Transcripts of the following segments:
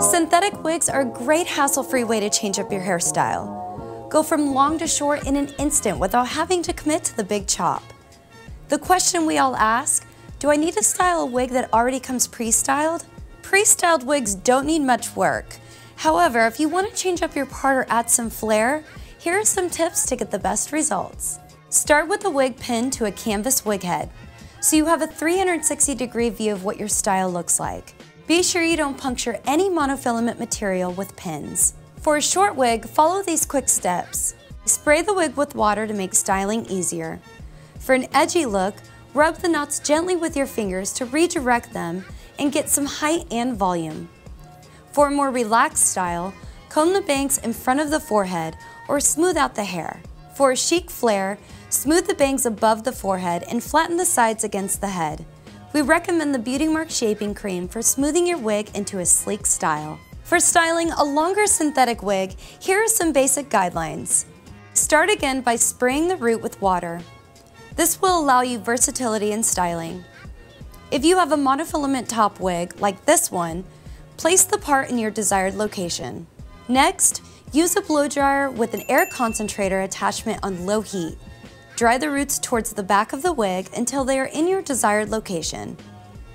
Synthetic wigs are a great hassle-free way to change up your hairstyle. Go from long to short in an instant without having to commit to the big chop. The question we all ask, do I need to style a wig that already comes pre-styled? Pre-styled wigs don't need much work. However, if you want to change up your part or add some flair, here are some tips to get the best results. Start with a wig pinned to a canvas wig head, so you have a 360 degree view of what your style looks like. Be sure you don't puncture any monofilament material with pins. For a short wig, follow these quick steps. Spray the wig with water to make styling easier. For an edgy look, rub the knots gently with your fingers to redirect them and get some height and volume. For a more relaxed style, comb the bangs in front of the forehead or smooth out the hair. For a chic flare, smooth the bangs above the forehead and flatten the sides against the head. We recommend the BeautiMark Shaping Cream for smoothing your wig into a sleek style. For styling a longer synthetic wig, here are some basic guidelines. Start again by spraying the root with water. This will allow you versatility in styling. If you have a monofilament top wig, like this one, place the part in your desired location. Next, use a blow dryer with an air concentrator attachment on low heat. Dry the roots towards the back of the wig until they are in your desired location.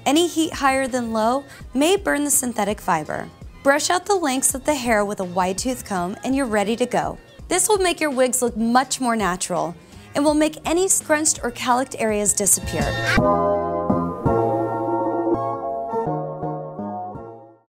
Any heat higher than low may burn the synthetic fiber. Brush out the lengths of the hair with a wide tooth comb and you're ready to go. This will make your wigs look much more natural and will make any scrunched or cowlicked areas disappear.